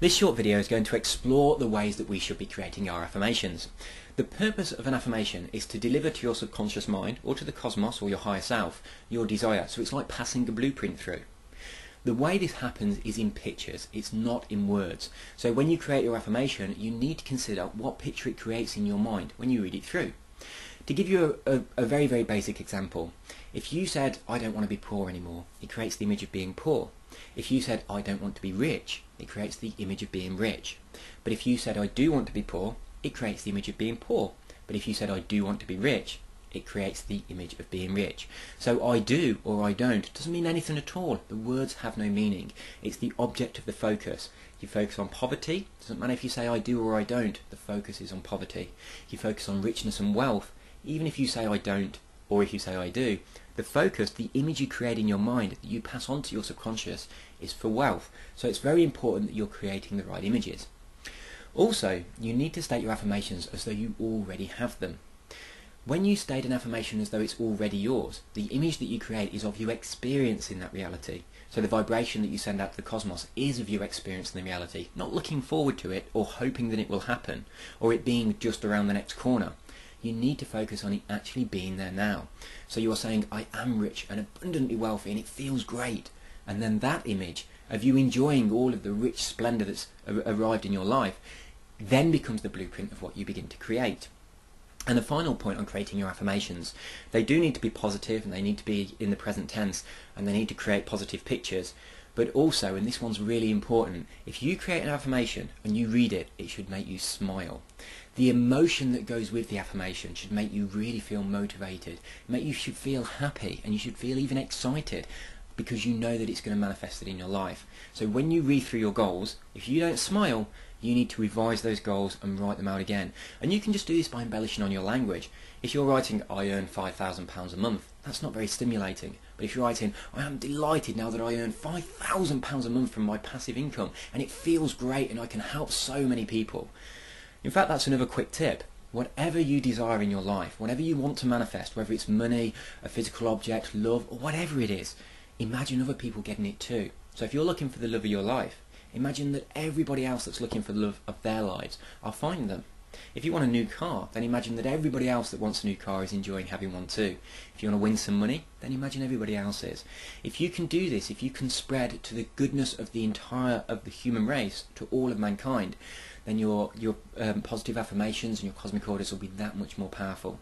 This short video is going to explore the ways that we should be creating our affirmations. The purpose of an affirmation is to deliver to your subconscious mind or to the cosmos or your higher self your desire. So it's like passing a blueprint through. The way this happens is in pictures, it's not in words. So when you create your affirmation, you need to consider what picture it creates in your mind when you read it through. To give you a, a, a very, very basic example, if you said, I don't want to be poor anymore, it creates the image of being poor. If you said, I don't want to be rich, it creates the image of being rich. But if you said, I do want to be poor, it creates the image of being poor. But if you said, I do want to be rich, it creates the image of being rich. So I do or I don't doesn't mean anything at all. The words have no meaning. It's the object of the focus. You focus on poverty, doesn't matter if you say I do or I don't, the focus is on poverty. You focus on richness and wealth, even if you say I don't or if you say I do, the focus, the image you create in your mind that you pass on to your subconscious is for wealth. So it's very important that you're creating the right images. Also, you need to state your affirmations as though you already have them. When you state an affirmation as though it's already yours, the image that you create is of you experiencing that reality. So the vibration that you send out to the cosmos is of you experiencing the reality, not looking forward to it or hoping that it will happen, or it being just around the next corner you need to focus on it actually being there now. So you are saying, I am rich and abundantly wealthy and it feels great. And then that image of you enjoying all of the rich splendour that's arrived in your life then becomes the blueprint of what you begin to create. And the final point on creating your affirmations, they do need to be positive and they need to be in the present tense and they need to create positive pictures. But also, and this one's really important, if you create an affirmation and you read it, it should make you smile. The emotion that goes with the affirmation should make you really feel motivated, make you should feel happy, and you should feel even excited because you know that it's going to manifest it in your life. So when you read through your goals, if you don't smile, you need to revise those goals and write them out again. And you can just do this by embellishing on your language. If you're writing, I earn £5,000 a month, that's not very stimulating. But if you're writing, I am delighted now that I earn £5,000 a month from my passive income, and it feels great and I can help so many people. In fact, that's another quick tip. Whatever you desire in your life, whatever you want to manifest, whether it's money, a physical object, love, or whatever it is, imagine other people getting it too. So if you're looking for the love of your life, imagine that everybody else that's looking for the love of their lives are finding them. If you want a new car, then imagine that everybody else that wants a new car is enjoying having one too. If you want to win some money, then imagine everybody else is. If you can do this, if you can spread to the goodness of the entire of the human race, to all of mankind, then your your um, positive affirmations and your cosmic orders will be that much more powerful.